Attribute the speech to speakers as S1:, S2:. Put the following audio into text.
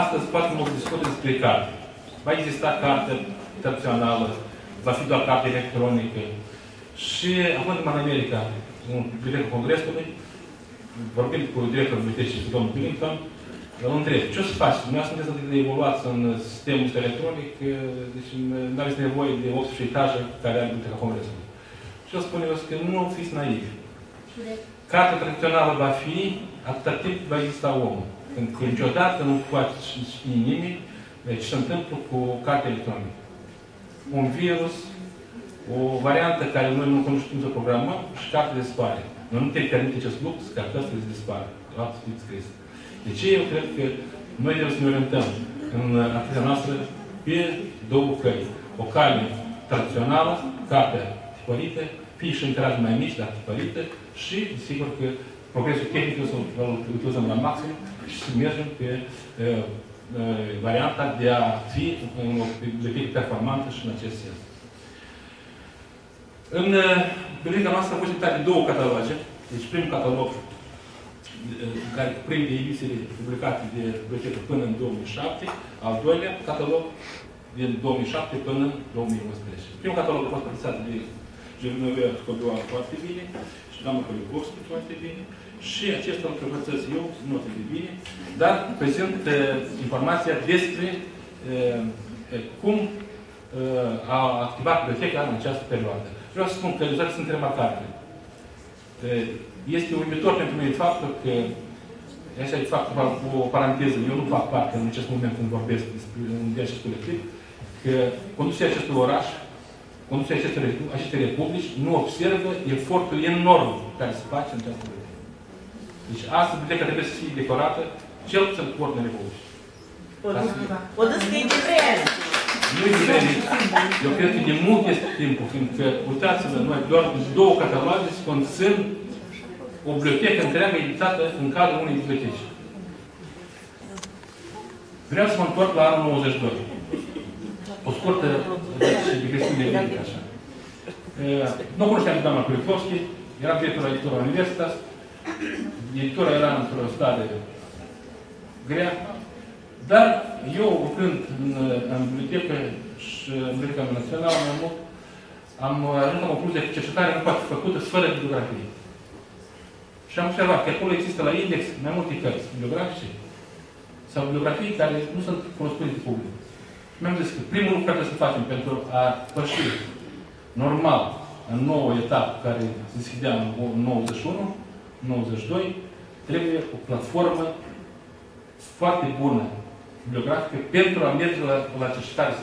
S1: astăzi poate mă discută despre carte. Va exista carte tradițională, va fi doar carte electronică. Și acum în America, în biblioteca Congresului, vorbind cu directorul bibliotecii, cu domnul Billington, îl întreb, ce o să faci? Nu sunteți atât de evoluați în sistemul ăsta electronic, deci nu aveți nevoie de 18 etaje care are biblioteca Congresului. Și el spune eu că nu fiți naivi. Cartea tradițională va fi atâta timp va exista omul. Când niciodată nu poate ști nimic ce se întâmplă cu cartea electronică. Un virus, o variantă care noi nu cunoaștem să programăm și cartea dispare. Noi nu te permite acest lucru ca cartea să dispare. Altă fi scris. De ce eu cred că noi trebuie să ne orientăm în activitatea noastră pe două căi. O cale tradițională, cartea tipărită, fie și în tiraje mai mici, dar tipărite, și, sigur că progresul tehnic o să îl utilizăm la maxim și să mergem pe uh, uh, varianta de a fi în o bibliotecă performantă și în acest sens. În uh, biblioteca noastră a fost de două cataloge. Deci primul catalog care cuprinde edisiile publicate de bibliotecă până în 2007, al doilea catalog din 2007 până în 2011. Primul catalog a fost publicat de Gernovea Codoa foarte bine și doamna Poligovski foarte bine și acesta îl prevățesc eu, nu atât de bine, dar prezint uh, informația despre uh, cum uh, a activat biblioteca în această perioadă. Vreau să spun că rezultatele sunt remarcabile. Este uimitor pentru noi faptul că, așa e fac o paranteză, eu nu fac parte în acest moment când vorbesc despre acest colectiv, că conducerea acestui oraș, conducerea acestei, acestei republici, nu observă efortul enorm care se face în această bibliotecă. Deci astăzi biblioteca trebuie să fie decorată cel puțin cu ordine republici.
S2: O dă că e de vreme.
S1: Nu e de vreme. Eu cred că de mult este timpul, fiindcă, uitați-vă, noi doar două cataloge conțin o bibliotecă întreagă editată în cadrul unei biblioteci. Vreau să mă întorc la anul 92. O scurtă digresiune de așa. Nu cunoșteam pe doamna Kulikovski, eram director editor la Universitas, editora era într-o stare grea, dar eu, lucrând în, în bibliotecă și în Biblioteca Națională, mai mult, am ajuns la o concluzie că cercetarea nu poate fi făcută fără bibliografie. Și am observat că acolo există la index mai multe cărți bibliografice sau bibliografii care nu sunt cunoscute de public. Și mi-am zis că primul lucru care trebuie să facem pentru a păși normal în nouă etapă care se deschidea în 91, 92, trebuie o platformă foarte bună bibliografică pentru a merge la, la cercetare